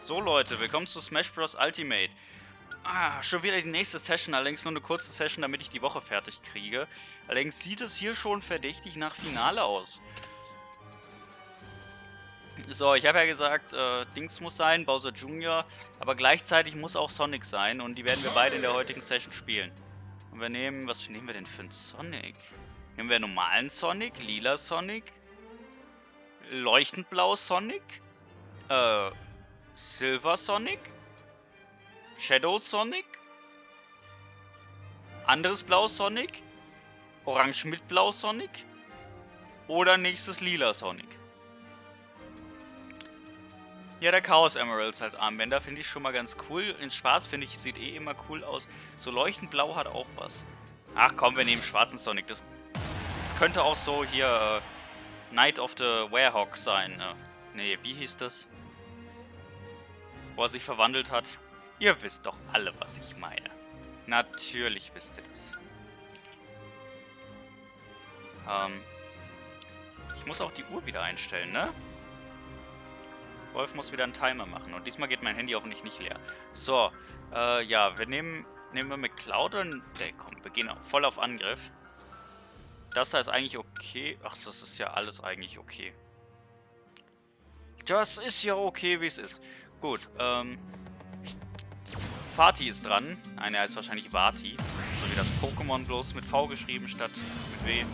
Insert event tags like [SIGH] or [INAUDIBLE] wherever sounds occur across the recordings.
So Leute, willkommen zu Smash Bros. Ultimate. Ah, schon wieder die nächste Session, allerdings nur eine kurze Session, damit ich die Woche fertig kriege. Allerdings sieht es hier schon verdächtig nach Finale aus. So, ich habe ja gesagt, äh, Dings muss sein, Bowser Jr., aber gleichzeitig muss auch Sonic sein und die werden wir beide in der heutigen Session spielen. Und wir nehmen, was nehmen wir denn für einen Sonic? Nehmen wir normalen Sonic, lila Sonic, leuchtend blau Sonic, äh, Silver Sonic, Shadow Sonic, anderes Blau Sonic, Orange mit Blau Sonic oder nächstes Lila Sonic. Ja, der Chaos Emeralds als Armbänder finde ich schon mal ganz cool. In Schwarz finde ich, sieht eh immer cool aus. So leuchtend blau hat auch was. Ach komm, wir nehmen schwarzen Sonic. Das, das könnte auch so hier äh, Night of the Werehog sein. Äh, nee, wie hieß das? Wo er sich verwandelt hat. Ihr wisst doch alle, was ich meine. Natürlich wisst ihr das. Ähm, ich muss auch die Uhr wieder einstellen, ne? Wolf muss wieder einen Timer machen. Und diesmal geht mein Handy auch nicht, leer. So, äh, ja, wir nehmen, nehmen wir mit Cloud und... Ne, komm, wir gehen voll auf Angriff. Das da ist eigentlich okay. Ach, das ist ja alles eigentlich okay. Das ist ja okay, wie es ist. Gut, ähm... Fati ist dran. Nein, er heißt wahrscheinlich Vati. So wie das Pokémon, bloß mit V geschrieben statt mit W.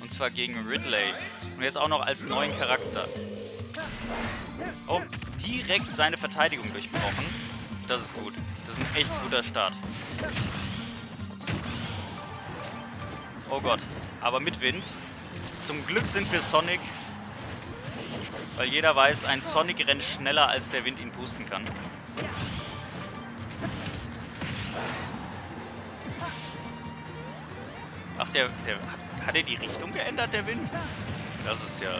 Und zwar gegen Ridley. Und jetzt auch noch als neuen Charakter. Oh, direkt seine Verteidigung durchbrochen. Das ist gut. Das ist ein echt guter Start. Oh Gott. Aber mit Wind. Zum Glück sind wir Sonic weil jeder weiß, ein Sonic rennt schneller, als der Wind ihn pusten kann. Ach, der, der hat, hat er die Richtung geändert, der Wind? Das ist ja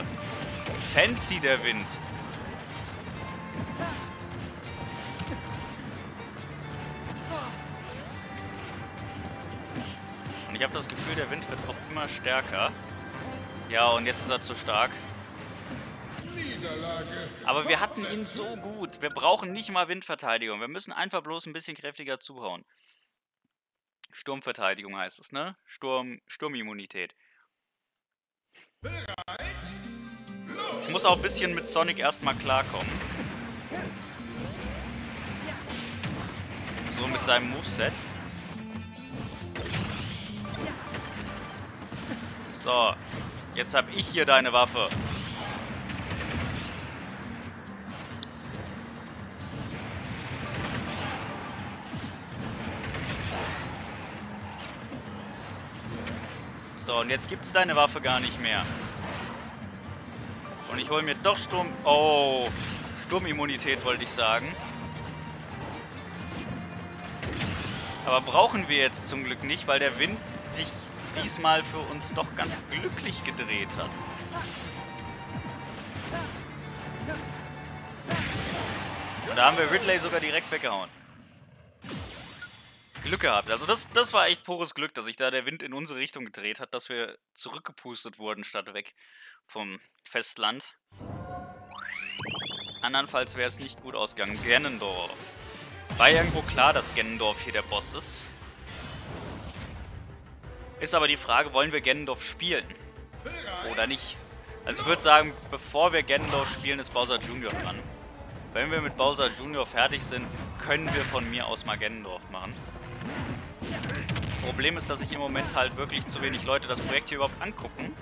fancy, der Wind. Und ich habe das Gefühl, der Wind wird auch immer stärker. Ja, und jetzt ist er zu stark. Aber wir hatten ihn so gut. Wir brauchen nicht mal Windverteidigung. Wir müssen einfach bloß ein bisschen kräftiger zuhauen. Sturmverteidigung heißt es, ne? Sturm, Sturmimmunität. Ich muss auch ein bisschen mit Sonic erstmal klarkommen. So mit seinem Moveset. So, jetzt habe ich hier deine Waffe. Und jetzt gibt es deine Waffe gar nicht mehr. Und ich hole mir doch Sturm... Oh, Sturmimmunität wollte ich sagen. Aber brauchen wir jetzt zum Glück nicht, weil der Wind sich diesmal für uns doch ganz glücklich gedreht hat. Und da haben wir Ridley sogar direkt weggehauen. Glück gehabt. Also das, das war echt pures Glück, dass sich da der Wind in unsere Richtung gedreht hat, dass wir zurückgepustet wurden statt weg vom Festland. Andernfalls wäre es nicht gut ausgegangen. Gennendorf. War irgendwo klar, dass Gennendorf hier der Boss ist. Ist aber die Frage, wollen wir Gennendorf spielen? Oder nicht? Also ich würde sagen, bevor wir Gennendorf spielen, ist Bowser Jr. dran. Wenn wir mit Bowser Jr. fertig sind, können wir von mir aus mal Gennendorf machen. Problem ist, dass sich im Moment halt wirklich zu wenig Leute das Projekt hier überhaupt angucken.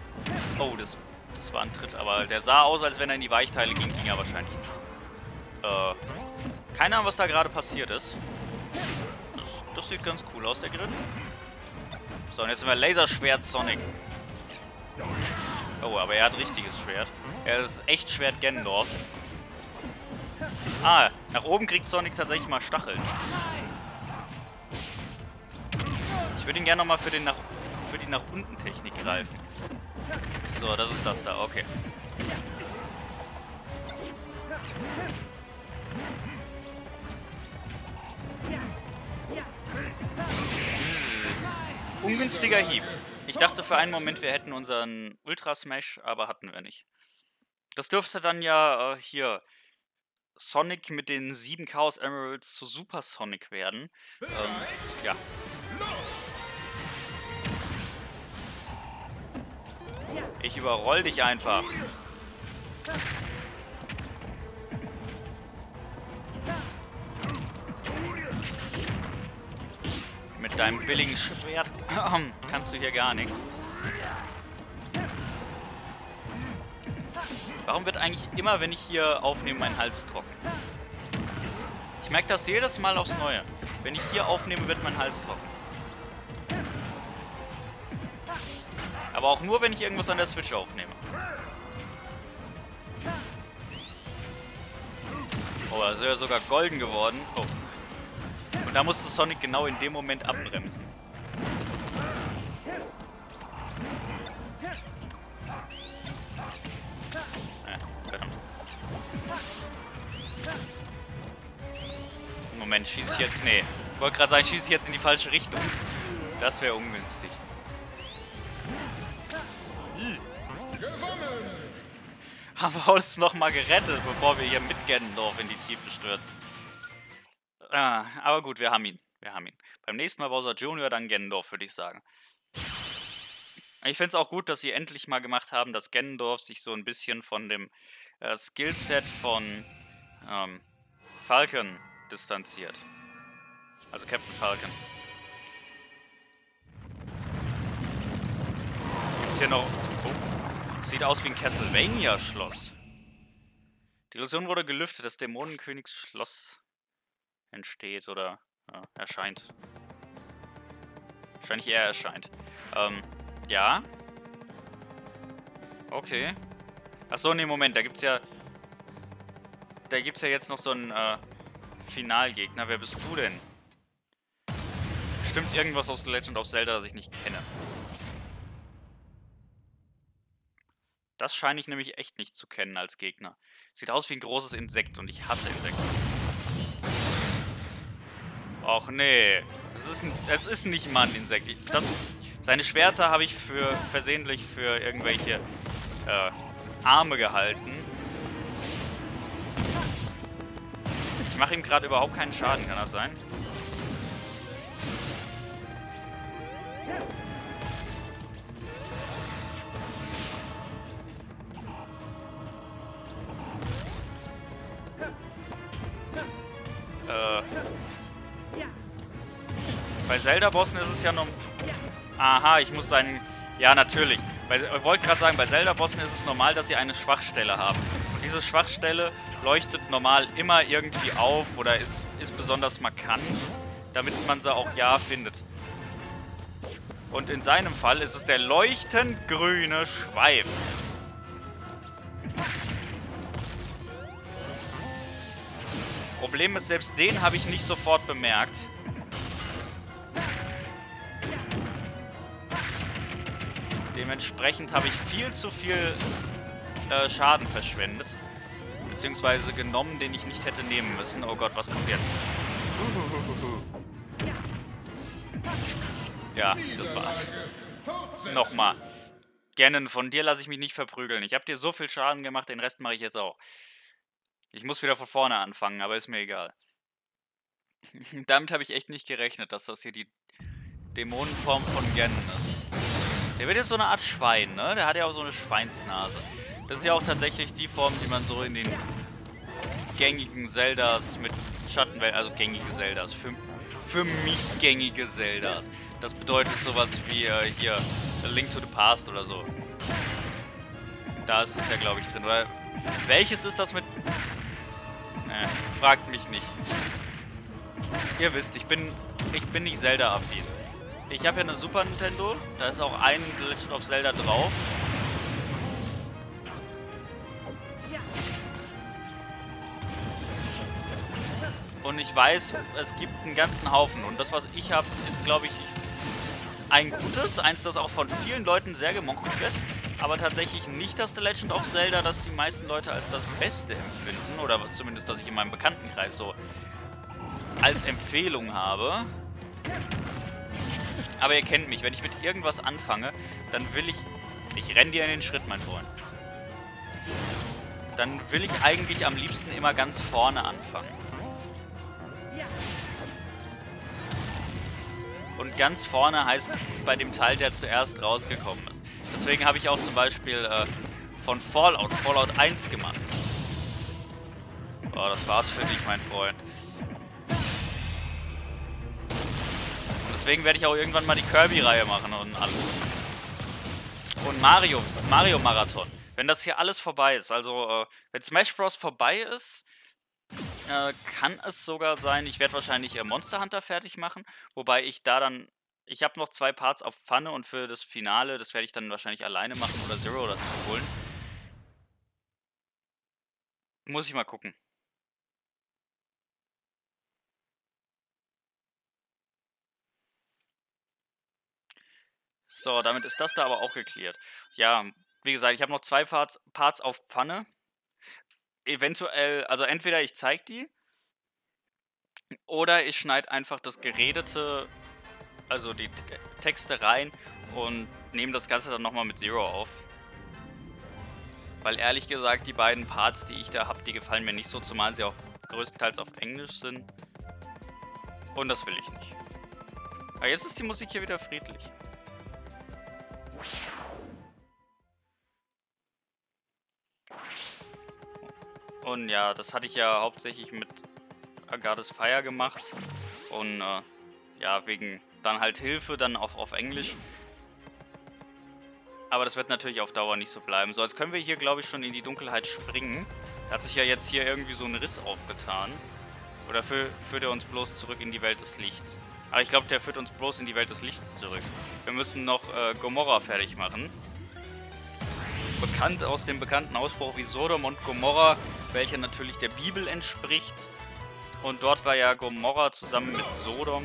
Oh, das, das war ein Tritt, aber der sah aus, als wenn er in die Weichteile ging, ging er wahrscheinlich nicht. Äh, keine Ahnung, was da gerade passiert ist. Das, das sieht ganz cool aus, der Griff. So, und jetzt sind wir Laserschwert Sonic. Oh, aber er hat richtiges Schwert. Er ist echt Schwert Gendorf. Ah, nach oben kriegt Sonic tatsächlich mal Stacheln. Ich würde ihn gerne nochmal für, für die nach unten Technik greifen. So, das ist das da, okay. Hm. Ungünstiger Hieb. Ich dachte für einen Moment, wir hätten unseren Ultra Smash, aber hatten wir nicht. Das dürfte dann ja äh, hier Sonic mit den sieben Chaos Emeralds zu Super Sonic werden. Ähm, ja. Ich überroll dich einfach. Mit deinem billigen Schwert kannst du hier gar nichts. Warum wird eigentlich immer, wenn ich hier aufnehme, mein Hals trocken? Ich merke das jedes Mal aufs Neue. Wenn ich hier aufnehme, wird mein Hals trocken. Aber auch nur, wenn ich irgendwas an der Switch aufnehme. Oh, da ist ja sogar golden geworden. Oh. Und da musste Sonic genau in dem Moment abbremsen. Moment, schieße ich jetzt... Nee. Ich wollte gerade sagen, schieße ich jetzt in die falsche Richtung. Das wäre ungünstig. Haben wir uns nochmal gerettet, bevor wir hier mit Gennendorf in die Tiefe stürzen. Ah, aber gut, wir haben ihn. Wir haben ihn. Beim nächsten Mal Bowser Junior, dann Gennendorf, würde ich sagen. Ich finde es auch gut, dass sie endlich mal gemacht haben, dass Gennendorf sich so ein bisschen von dem äh, Skillset von ähm, Falcon distanziert. Also Captain Falcon. Gibt's hier noch... Sieht aus wie ein Castlevania-Schloss. Die Illusion wurde gelüftet, das Dämonenkönigsschloss entsteht oder ja, erscheint. Wahrscheinlich eher erscheint. Ähm, ja. Okay. Achso, nee, Moment, da gibt's ja... Da gibt's ja jetzt noch so ein, äh, Finalgegner. Wer bist du denn? Stimmt irgendwas aus The Legend of Zelda, das ich nicht kenne. Das scheine ich nämlich echt nicht zu kennen als Gegner. Sieht aus wie ein großes Insekt und ich hasse Insekten. Och nee, es ist, es ist nicht mal ein Insekt. Das, seine Schwerter habe ich für versehentlich für irgendwelche äh, Arme gehalten. mache ihm gerade überhaupt keinen Schaden, kann das sein? Bei Zelda-Bossen ist es ja noch... Aha, ich muss seinen... Ja, natürlich. Bei, ich wollte gerade sagen, bei Zelda-Bossen ist es normal, dass sie eine Schwachstelle haben. Und diese Schwachstelle leuchtet normal immer irgendwie auf oder ist, ist besonders markant, damit man sie auch ja findet. Und in seinem Fall ist es der leuchtend grüne Schweif. Problem ist, selbst den habe ich nicht sofort bemerkt. Dementsprechend habe ich viel zu viel äh, Schaden verschwendet beziehungsweise genommen, den ich nicht hätte nehmen müssen. Oh Gott, was kommt jetzt? Ja, das war's. Nochmal. Ganon, von dir lasse ich mich nicht verprügeln. Ich habe dir so viel Schaden gemacht, den Rest mache ich jetzt auch. Ich muss wieder von vorne anfangen, aber ist mir egal. [LAUGHS] Damit habe ich echt nicht gerechnet, dass das hier die Dämonenform von Ganon ist. Der wird jetzt so eine Art Schwein, ne? Der hat ja auch so eine Schweinsnase. Das ist ja auch tatsächlich die Form, die man so in den gängigen Zeldas mit Schattenwelt, also gängige Zeldas, für, für mich gängige Zeldas. Das bedeutet sowas wie äh, hier A Link to the Past oder so. Da ist es ja, glaube ich, drin. Oder welches ist das mit... Äh, fragt mich nicht. Ihr wisst, ich bin, ich bin nicht Zelda-affin. Ich habe ja eine Super Nintendo, da ist auch ein Legend of Zelda drauf. Und ich weiß, es gibt einen ganzen Haufen. Und das, was ich habe, ist, glaube ich, ein gutes. Eins, das auch von vielen Leuten sehr gemocht wird. Aber tatsächlich nicht das The Legend of Zelda, das die meisten Leute als das Beste empfinden. Oder zumindest, das ich in meinem Bekanntenkreis so als Empfehlung habe. Aber ihr kennt mich, wenn ich mit irgendwas anfange, dann will ich... Ich renn dir in den Schritt, mein Freund. dann will ich eigentlich am liebsten immer ganz vorne anfangen. Und ganz vorne heißt bei dem Teil, der zuerst rausgekommen ist. Deswegen habe ich auch zum Beispiel äh, von Fallout, Fallout 1 gemacht. Oh, das war's für dich, mein Freund. Deswegen werde ich auch irgendwann mal die Kirby-Reihe machen und alles. Und Mario, Mario Marathon. Wenn das hier alles vorbei ist, also äh, wenn Smash Bros. vorbei ist, äh, kann es sogar sein, ich werde wahrscheinlich äh, Monster Hunter fertig machen, wobei ich da dann, ich habe noch zwei Parts auf Pfanne und für das Finale, das werde ich dann wahrscheinlich alleine machen oder Zero dazu holen. Muss ich mal gucken. So, damit ist das da aber auch geklärt. Ja, wie gesagt, ich habe noch zwei Parts, Parts auf Pfanne. Eventuell, also entweder ich zeige die oder ich schneide einfach das Geredete, also die Texte rein und nehme das Ganze dann nochmal mit Zero auf. Weil ehrlich gesagt, die beiden Parts, die ich da habe, die gefallen mir nicht so, zumal sie auch größtenteils auf Englisch sind. Und das will ich nicht. Aber jetzt ist die Musik hier wieder friedlich. Und ja, das hatte ich ja hauptsächlich mit Agathes Fire gemacht. Und äh, ja, wegen dann halt Hilfe, dann auch auf Englisch. Aber das wird natürlich auf Dauer nicht so bleiben. So, jetzt können wir hier, glaube ich, schon in die Dunkelheit springen. Da hat sich ja jetzt hier irgendwie so ein Riss aufgetan. Oder führt er uns bloß zurück in die Welt des Lichts? Aber ich glaube, der führt uns bloß in die Welt des Lichts zurück. Wir müssen noch äh, Gomorra fertig machen. Bekannt aus dem bekannten Ausspruch wie Sodom und Gomorra, welcher natürlich der Bibel entspricht. Und dort war ja Gomorra zusammen mit Sodom.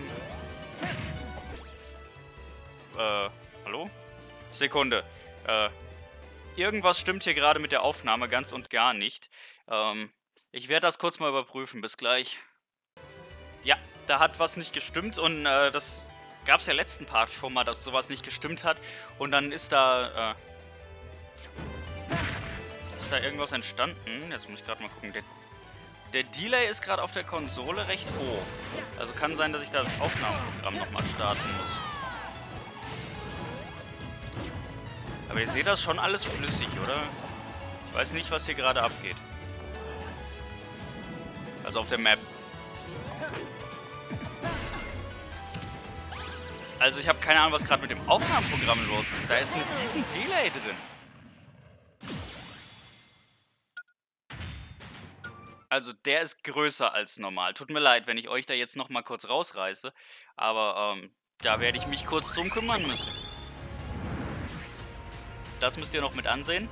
Äh, hallo? Sekunde. Äh, irgendwas stimmt hier gerade mit der Aufnahme ganz und gar nicht. Ähm, ich werde das kurz mal überprüfen. Bis gleich. Ja, da hat was nicht gestimmt und äh, das gab es ja letzten Part schon mal, dass sowas nicht gestimmt hat. Und dann ist da, äh, ist da irgendwas entstanden. Jetzt muss ich gerade mal gucken. Der, der Delay ist gerade auf der Konsole recht hoch. Also kann sein, dass ich da das Aufnahmeprogramm nochmal starten muss. Aber ihr seht das schon alles flüssig, oder? Ich weiß nicht, was hier gerade abgeht. Also auf der Map. Also ich habe keine Ahnung, was gerade mit dem Aufnahmeprogramm los ist. Da ist ein riesen Delay drin. Also der ist größer als normal. Tut mir leid, wenn ich euch da jetzt nochmal kurz rausreiße. Aber ähm, da werde ich mich kurz drum kümmern müssen. Das müsst ihr noch mit ansehen.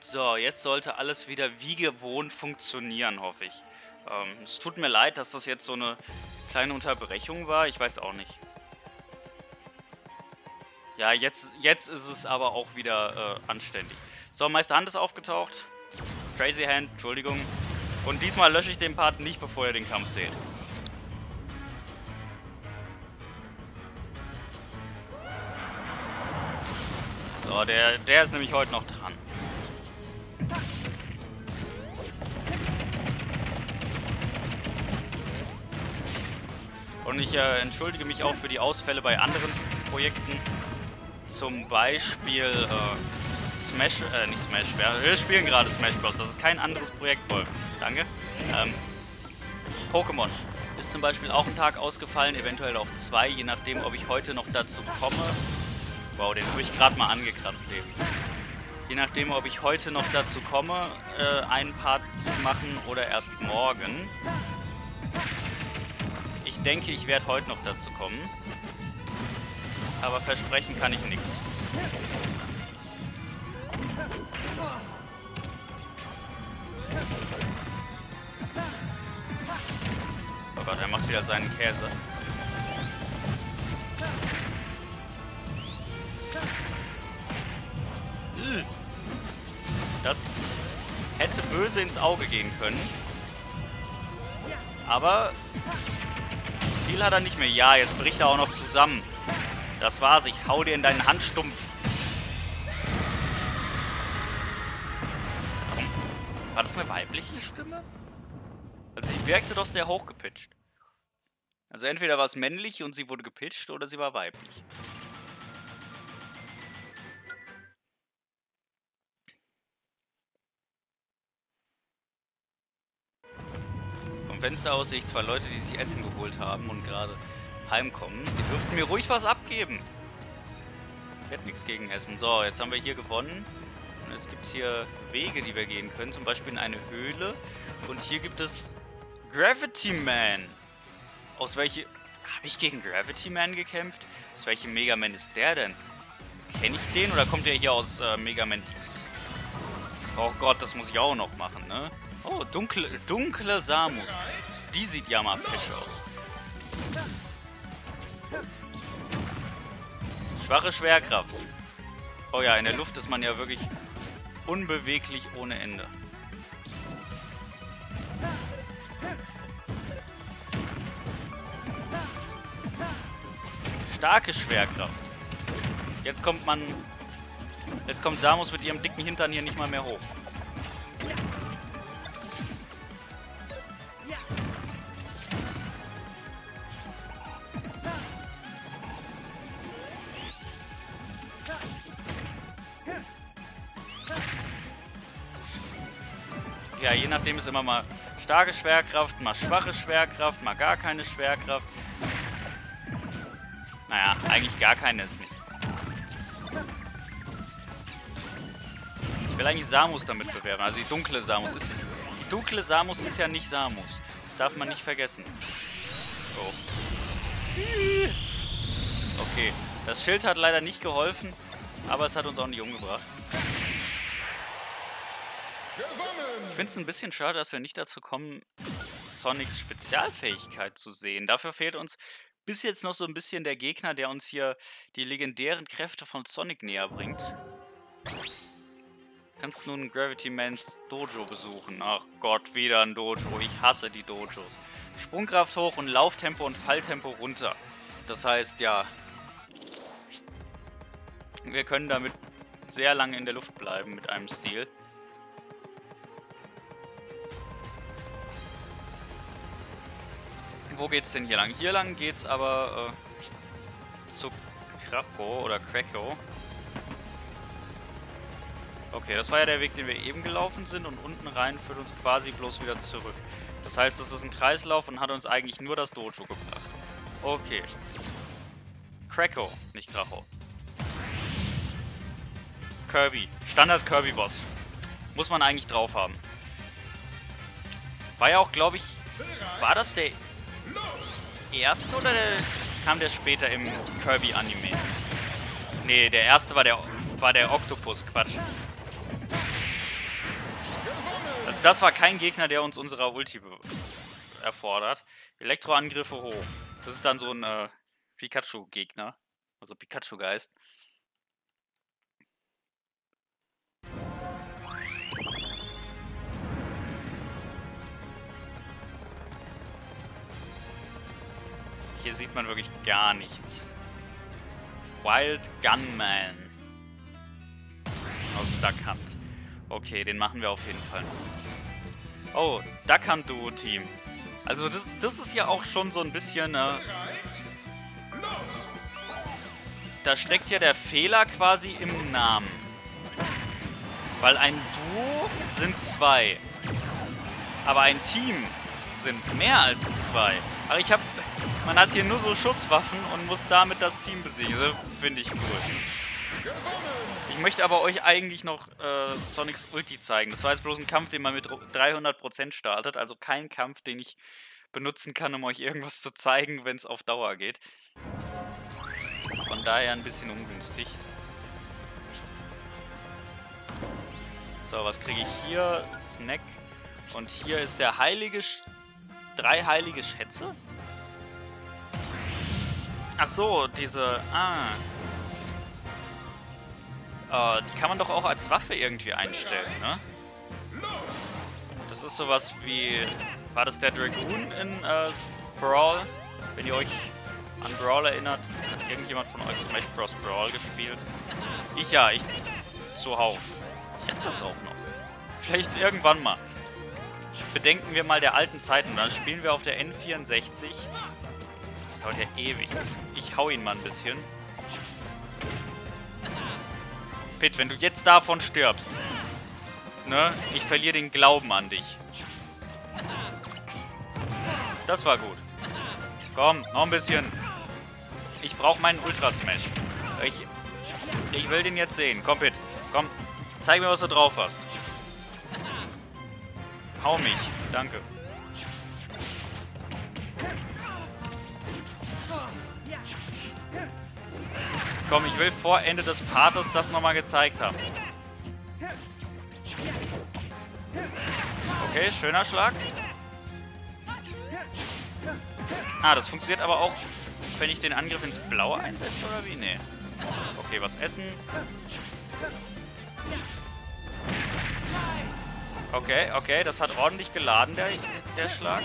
So, jetzt sollte alles wieder wie gewohnt funktionieren, hoffe ich. Ähm, es tut mir leid, dass das jetzt so eine kleine Unterbrechung war. Ich weiß auch nicht. Ja, jetzt, jetzt ist es aber auch wieder äh, anständig. So, Meister Hand ist aufgetaucht. Crazy Hand, Entschuldigung. Und diesmal lösche ich den Part nicht, bevor ihr den Kampf seht. So, der, der ist nämlich heute noch dran. Und ich äh, entschuldige mich auch für die Ausfälle bei anderen Projekten. Zum Beispiel äh, Smash, äh, nicht Smash, wir spielen gerade Smash Bros. Das ist kein anderes Projekt, Wolf. Danke. Ähm, Pokémon ist zum Beispiel auch ein Tag ausgefallen, eventuell auch zwei, je nachdem, ob ich heute noch dazu komme. Wow, den habe ich gerade mal angekratzt eben. Je nachdem, ob ich heute noch dazu komme, äh, einen Part zu machen oder erst morgen denke, ich werde heute noch dazu kommen. Aber versprechen kann ich nichts. Oh Gott, er macht wieder seinen Käse. Das hätte böse ins Auge gehen können. Aber viel hat er nicht mehr. Ja, jetzt bricht er auch noch zusammen. Das war's. Ich hau dir in deinen Handstumpf. War das eine weibliche Stimme? Also sie wirkte doch sehr hochgepitcht. Also entweder war es männlich und sie wurde gepitcht oder sie war weiblich. Fenster aus sehe ich zwei Leute, die sich Essen geholt haben und gerade heimkommen. Die dürften mir ruhig was abgeben. Ich hätte nichts gegen Hessen. So, jetzt haben wir hier gewonnen. Und jetzt gibt es hier Wege, die wir gehen können. Zum Beispiel in eine Höhle. Und hier gibt es Gravity Man. Aus welche... Habe ich gegen Gravity Man gekämpft? Aus welchem Mega Man ist der denn? Kenne ich den oder kommt der hier aus äh, Mega Man X? Oh Gott, das muss ich auch noch machen, ne? Oh, dunkle, dunkle Samus. Die sieht ja mal frisch aus. Schwache Schwerkraft. Oh ja, in der Luft ist man ja wirklich unbeweglich ohne Ende. Starke Schwerkraft. Jetzt kommt man... Jetzt kommt Samus mit ihrem dicken Hintern hier nicht mal mehr hoch. Ja, je nachdem ist immer mal starke Schwerkraft, mal schwache Schwerkraft, mal gar keine Schwerkraft. Naja, eigentlich gar keine ist nicht. Ich will eigentlich Samus damit bewerben, also die dunkle Samus. Ist, die dunkle Samus ist ja nicht Samus. Das darf man nicht vergessen. Oh. Okay, das Schild hat leider nicht geholfen, aber es hat uns auch nicht umgebracht. Ich finde es ein bisschen schade, dass wir nicht dazu kommen, Sonics Spezialfähigkeit zu sehen. Dafür fehlt uns bis jetzt noch so ein bisschen der Gegner, der uns hier die legendären Kräfte von Sonic näher bringt. Kannst nun Gravity Mans Dojo besuchen. Ach Gott, wieder ein Dojo. Ich hasse die Dojos. Sprungkraft hoch und Lauftempo und Falltempo runter. Das heißt, ja, wir können damit sehr lange in der Luft bleiben mit einem Stil. Wo geht's denn hier lang? Hier lang geht's aber äh, zu Krakow oder Krakow. Okay, das war ja der Weg, den wir eben gelaufen sind und unten rein führt uns quasi bloß wieder zurück. Das heißt, das ist ein Kreislauf und hat uns eigentlich nur das Dojo gebracht. Okay. Krakow, nicht Krakow. Kirby. Standard Kirby-Boss. Muss man eigentlich drauf haben. War ja auch, glaube ich... War das der erste oder der, kam der später im Kirby-Anime? Nee, der erste war der, war der Octopus, Quatsch. Also das war kein Gegner, der uns unserer Ulti erfordert. Elektroangriffe hoch. Das ist dann so ein äh, Pikachu-Gegner. Also Pikachu-Geist. Hier sieht man wirklich gar nichts. Wild Gunman. Aus Duck Hunt. Okay, den machen wir auf jeden Fall. Oh, Duck Hunt Duo Team. Also das, das ist ja auch schon so ein bisschen... Äh, da steckt ja der Fehler quasi im Namen. Weil ein Duo sind zwei. Aber ein Team sind mehr als zwei. Aber ich habe man hat hier nur so Schusswaffen und muss damit das Team besiegen. Finde ich cool. Ich möchte aber euch eigentlich noch äh, Sonics Ulti zeigen. Das war jetzt bloß ein Kampf, den man mit 300% startet. Also kein Kampf, den ich benutzen kann, um euch irgendwas zu zeigen, wenn es auf Dauer geht. Von daher ein bisschen ungünstig. So, was kriege ich hier? Snack. Und hier ist der heilige... Sch drei heilige Schätze? Ach so, diese... Ah. Äh, die kann man doch auch als Waffe irgendwie einstellen, ne? Das ist sowas wie... War das der Dragoon in äh, Brawl? Wenn ihr euch an Brawl erinnert, hat irgendjemand von euch Smash Bros. Brawl gespielt? Ich ja, ich zuhauf. Ich hätte das auch noch. Vielleicht irgendwann mal. bedenken wir mal der alten Zeiten. Dann spielen wir auf der N64. Das dauert ja ewig. Ich hau ihn mal ein bisschen. Pitt, wenn du jetzt davon stirbst, ne, ich verliere den Glauben an dich. Das war gut. Komm, noch ein bisschen. Ich brauche meinen Ultra Smash. Ich, ich will den jetzt sehen. Komm, Pitt. Komm, zeig mir, was du drauf hast. Hau mich. Danke. Komm, ich will vor Ende des Pathos das nochmal gezeigt haben. Okay, schöner Schlag. Ah, das funktioniert aber auch, wenn ich den Angriff ins Blaue einsetze, oder wie? Nee. Okay, was essen. Okay, okay, das hat ordentlich geladen, der, der Schlag.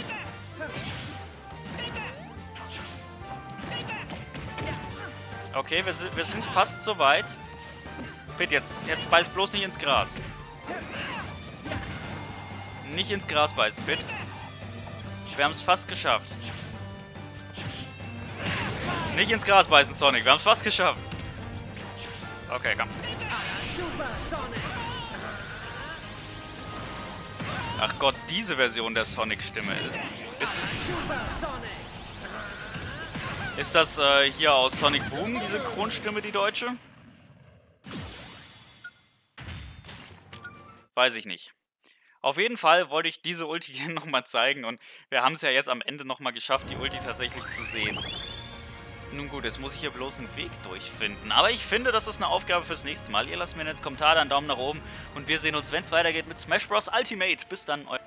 Okay, wir, wir sind fast so weit. Bitte, jetzt, jetzt beiß bloß nicht ins Gras. Nicht ins Gras beißen, bitte. Wir haben es fast geschafft. Nicht ins Gras beißen, Sonic. Wir haben es fast geschafft. Okay, komm. Ach Gott, diese Version der Sonic-Stimme. Ist, ist das äh, hier aus Sonic Boom, diese Kronstimme, die deutsche? Weiß ich nicht. Auf jeden Fall wollte ich diese Ulti [LAUGHS] hier nochmal zeigen und wir haben es ja jetzt am Ende nochmal geschafft, die Ulti tatsächlich zu sehen. Nun gut, jetzt muss ich hier bloß einen Weg durchfinden. Aber ich finde, das ist eine Aufgabe fürs nächste Mal. Ihr lasst mir jetzt Kommentar, einen Daumen nach oben und wir sehen uns, wenn es weitergeht mit Smash Bros. Ultimate. Bis dann, euer